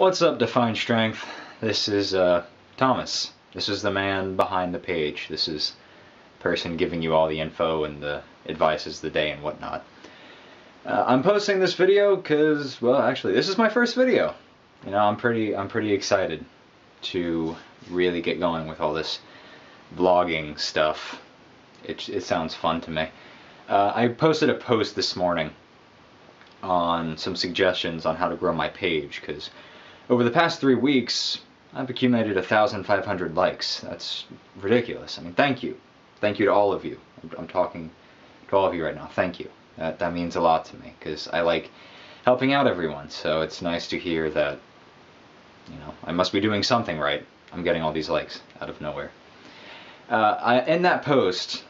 What's up, Defined Strength? This is uh, Thomas. This is the man behind the page. This is person giving you all the info and the advices of the day and whatnot. Uh, I'm posting this video because, well, actually, this is my first video. You know, I'm pretty, I'm pretty excited to really get going with all this vlogging stuff. It, it sounds fun to me. Uh, I posted a post this morning on some suggestions on how to grow my page because over the past three weeks I've accumulated 1,500 likes. That's ridiculous. I mean, thank you. Thank you to all of you. I'm talking to all of you right now. Thank you. That, that means a lot to me because I like helping out everyone. So it's nice to hear that, you know, I must be doing something right. I'm getting all these likes out of nowhere. Uh, I, in that post,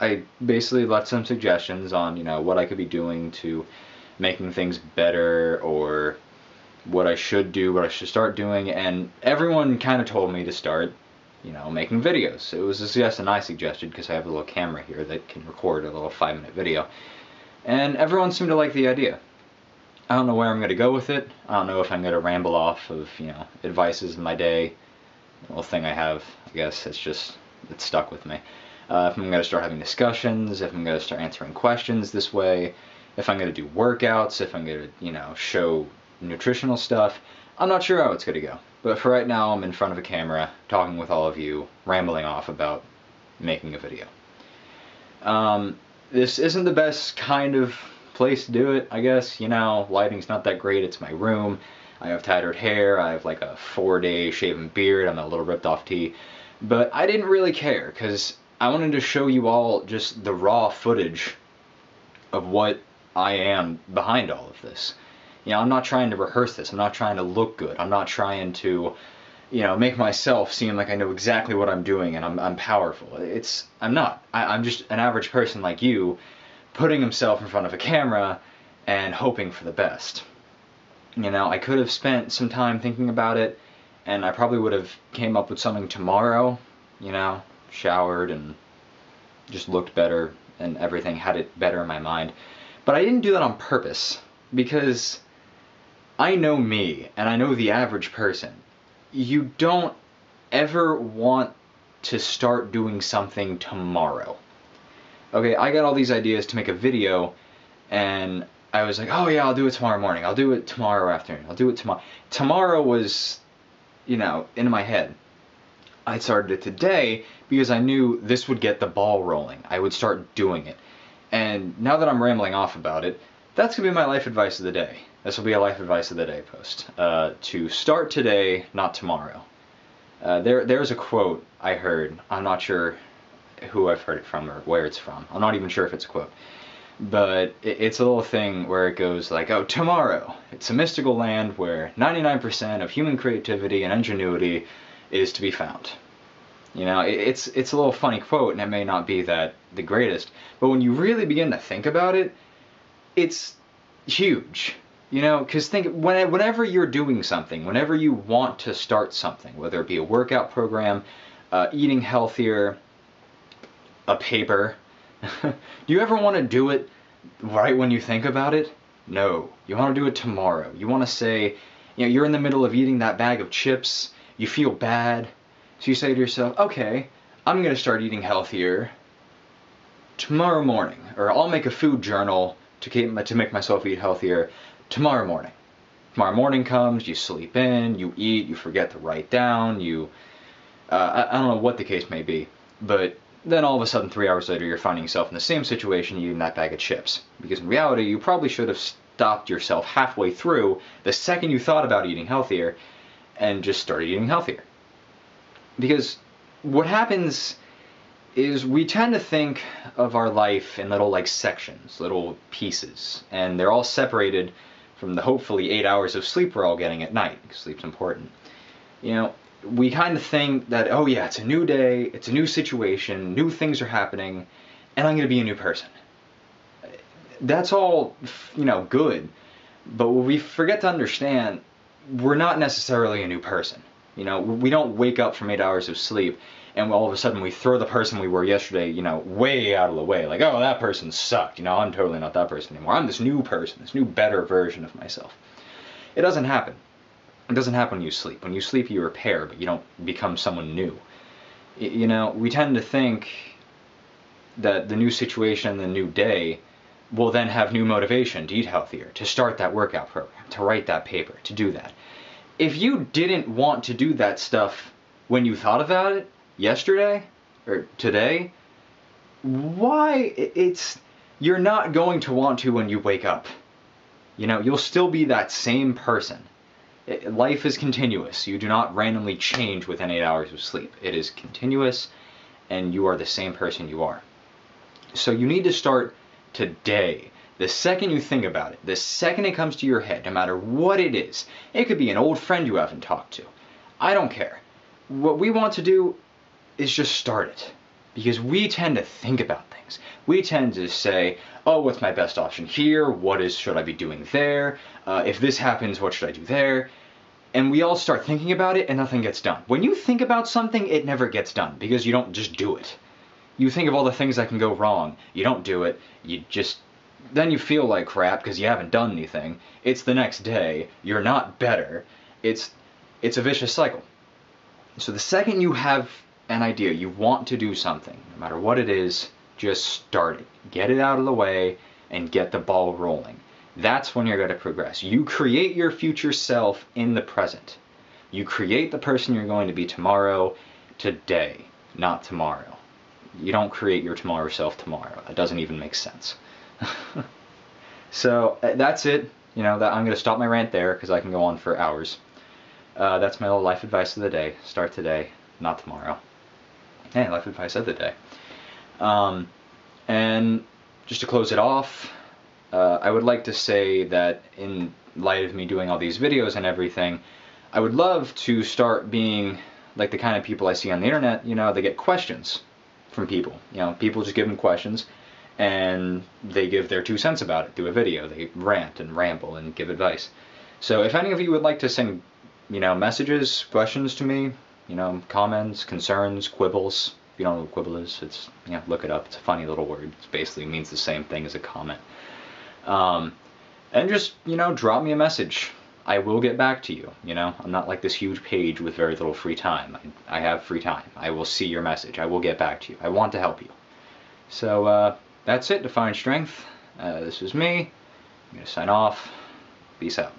I basically left some suggestions on, you know, what I could be doing to making things better or what I should do, what I should start doing, and everyone kind of told me to start, you know, making videos. It was a suggestion I suggested because I have a little camera here that can record a little five minute video. And everyone seemed to like the idea. I don't know where I'm going to go with it. I don't know if I'm going to ramble off of, you know, advices in my day. The little thing I have, I guess, it's just, it's stuck with me. Uh, if I'm going to start having discussions, if I'm going to start answering questions this way, if I'm going to do workouts, if I'm going to, you know, show nutritional stuff. I'm not sure how it's going to go. But for right now, I'm in front of a camera, talking with all of you, rambling off about making a video. Um, this isn't the best kind of place to do it, I guess. You know, lighting's not that great. It's my room. I have tattered hair. I have like a four-day shaven beard. I'm a little ripped off tee. But I didn't really care because I wanted to show you all just the raw footage of what I am behind all of this. You know, I'm not trying to rehearse this. I'm not trying to look good. I'm not trying to, you know, make myself seem like I know exactly what I'm doing and I'm, I'm powerful. It's, I'm not. I, I'm just an average person like you putting himself in front of a camera and hoping for the best. You know, I could have spent some time thinking about it and I probably would have came up with something tomorrow, you know, showered and just looked better and everything had it better in my mind. But I didn't do that on purpose because I know me and I know the average person. You don't ever want to start doing something tomorrow. Okay, I got all these ideas to make a video and I was like, oh yeah, I'll do it tomorrow morning. I'll do it tomorrow afternoon. I'll do it tomorrow. Tomorrow was, you know, in my head. I started it today because I knew this would get the ball rolling. I would start doing it. And now that I'm rambling off about it, that's going to be my life advice of the day. This will be a life advice of the day post. Uh, to start today, not tomorrow. Uh, there, there's a quote I heard. I'm not sure who I've heard it from or where it's from. I'm not even sure if it's a quote. But it, it's a little thing where it goes like, oh, tomorrow. It's a mystical land where 99% of human creativity and ingenuity is to be found. You know, it's it's a little funny quote, and it may not be that the greatest, but when you really begin to think about it, it's huge. You know, because think when, whenever you're doing something, whenever you want to start something, whether it be a workout program, uh, eating healthier, a paper, do you ever want to do it right when you think about it? No. You want to do it tomorrow. You want to say, you know, you're in the middle of eating that bag of chips, you feel bad, so you say to yourself, okay, I'm going to start eating healthier tomorrow morning, or I'll make a food journal to, keep, to make myself eat healthier tomorrow morning. Tomorrow morning comes, you sleep in, you eat, you forget to write down, you, uh, I, I don't know what the case may be, but then all of a sudden three hours later you're finding yourself in the same situation eating that bag of chips. Because in reality you probably should have stopped yourself halfway through the second you thought about eating healthier and just started eating healthier. Because what happens is we tend to think of our life in little like sections, little pieces, and they're all separated from the hopefully eight hours of sleep we're all getting at night, because sleep's important. You know, we kind of think that, oh yeah, it's a new day, it's a new situation, new things are happening, and I'm going to be a new person. That's all, you know, good, but what we forget to understand, we're not necessarily a new person. You know, we don't wake up from eight hours of sleep and all of a sudden we throw the person we were yesterday, you know, way out of the way. Like, oh, that person sucked. You know, I'm totally not that person anymore. I'm this new person, this new better version of myself. It doesn't happen. It doesn't happen when you sleep. When you sleep, you repair, but you don't become someone new. You know, we tend to think that the new situation, the new day, will then have new motivation to eat healthier, to start that workout program, to write that paper, to do that. If you didn't want to do that stuff when you thought about it yesterday or today, why it's you're not going to want to when you wake up. You know, you'll still be that same person. It, life is continuous. You do not randomly change within 8 hours of sleep. It is continuous and you are the same person you are. So you need to start today. The second you think about it, the second it comes to your head, no matter what it is, it could be an old friend you haven't talked to. I don't care. What we want to do is just start it. Because we tend to think about things. We tend to say, oh, what's my best option here? What is should I be doing there? Uh, if this happens, what should I do there? And we all start thinking about it and nothing gets done. When you think about something, it never gets done because you don't just do it you think of all the things that can go wrong. You don't do it. You just then you feel like crap because you haven't done anything. It's the next day. You're not better. It's it's a vicious cycle. So the second you have an idea, you want to do something, no matter what it is, just start it. Get it out of the way and get the ball rolling. That's when you're going to progress. You create your future self in the present. You create the person you're going to be tomorrow, today, not tomorrow you don't create your tomorrow self tomorrow. That doesn't even make sense. so uh, that's it. You know, that I'm going to stop my rant there because I can go on for hours. Uh, that's my little life advice of the day. Start today, not tomorrow. Hey, life advice of the day. Um, and just to close it off, uh, I would like to say that in light of me doing all these videos and everything, I would love to start being like the kind of people I see on the internet, you know, they get questions from people. You know, people just give them questions and they give their two cents about it, do a video, they rant and ramble and give advice. So if any of you would like to send, you know, messages, questions to me, you know, comments, concerns, quibbles, if you don't know what quibble is, it's, you know, look it up. It's a funny little word. It basically means the same thing as a comment. Um, and just, you know, drop me a message. I will get back to you. You know, I'm not like this huge page with very little free time. I, I have free time. I will see your message. I will get back to you. I want to help you. So uh, that's it. Defined Strength. Uh, this is me. I'm gonna sign off. Peace out.